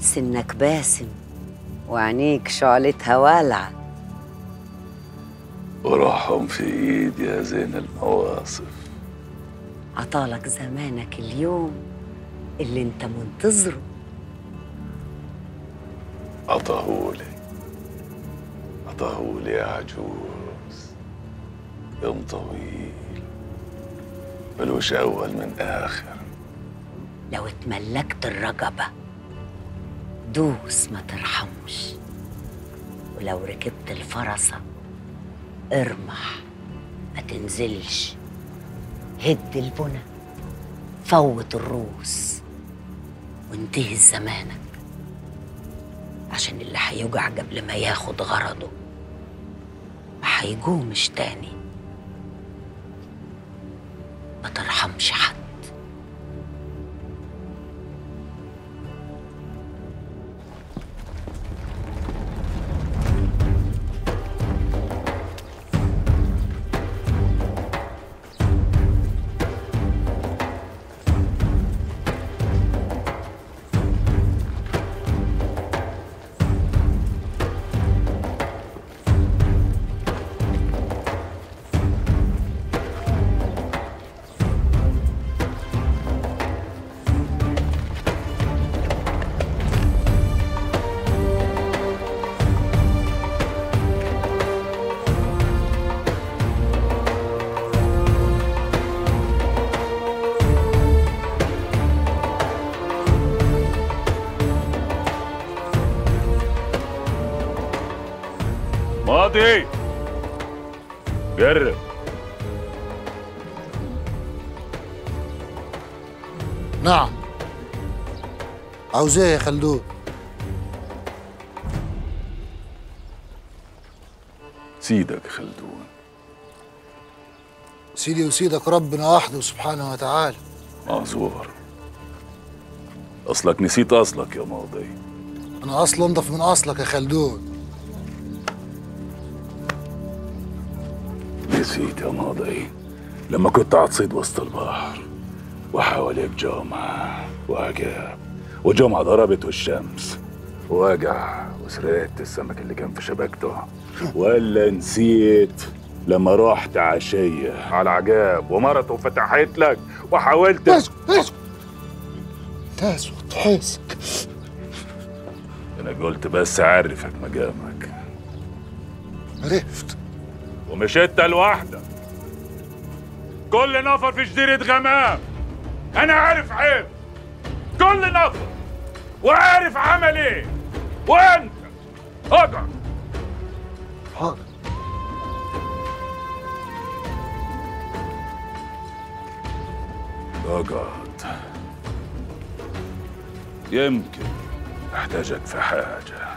سنك باسم وعينيك شعلتها والعة وروحهم في إيد يا زين المواصف. عطالك زمانك اليوم اللي انت منتظره. عطاهولي عطاهولي يا عجوز. يوم طويل ملوش أول من آخر. لو اتملكت الرقبة دوس ما ترحمش ولو ركبت الفرسة ارمح ما تنزلش. هد البنى فوت الروس وانتهي زمانك. عشان اللي هيوجع قبل ما ياخد غرضه ما هيجومش تاني. ما ترحمش حد. ماضي. جرب نعم. عاوز إيه يا خلدون. سيدك خلدون. سيدي وسيدك ربنا وحده سبحانه وتعالى. معذور. أصلك نسيت أصلك يا ماضي. أنا أصلا أنضف من أصلك يا خلدون. نسيت يا ماضي. لما كنت عتصيد وسط البحر وحواليك جمعة وعجاب وجمعة ضربت والشمس وجع وسرقت السمك اللي كان في شبكته. ولا نسيت لما رحت عشية على عجاب ومرته فتحت لك وحاولت اسكت اسكت تسكت حاسك أنا قلت بس اعرفك مقامك. عرفت. ومش انت لوحدك كل نفر في جزيرة غمام. أنا عارف عيب. كل نفر. وعارف عمل إيه وأنت. أقعد. حاضر. أقعد. يمكن أحتاجك في حاجة.